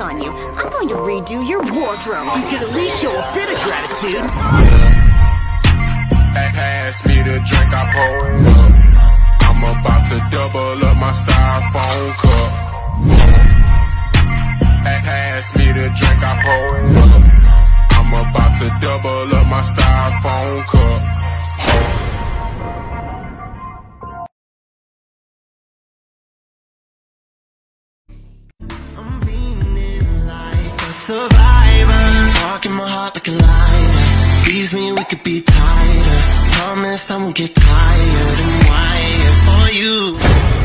this on you. I'm going to redo your wardrobe. You can at least show a bit of gratitude. Pass me the drink, I pour it up. I'm about to double up my styrofoam cup. Pass me the drink, I pour it up. I'm about to double up my styrofoam cup. Survivor. Walking my heart like a lighter. Squeeze me, we could be tighter. Promise I won't get tired and wired for you.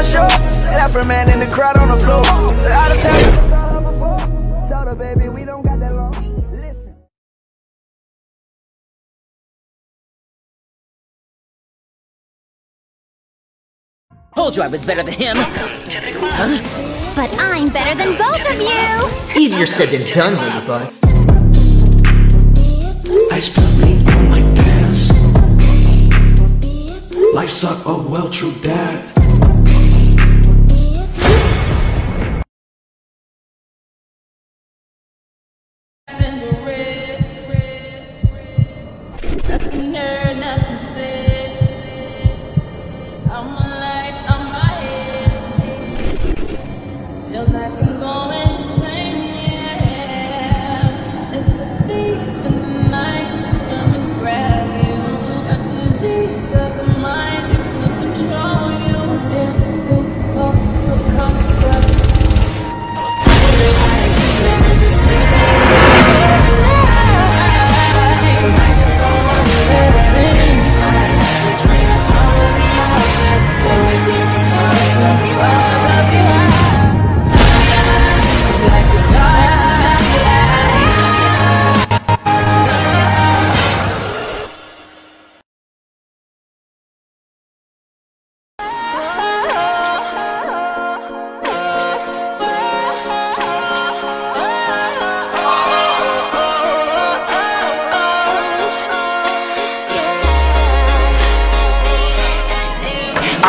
My show. Left her man in the crowd on the floor. Out of town. Told her, baby, we don't got that long. Told you I was better than him. But I'm better than both of you! Easier said than done, Ladybug. I spilled me on my pants. Life suck, oh well, true dad. Feels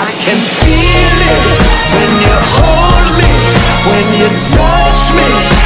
I can feel it when you hold me, when you touch me.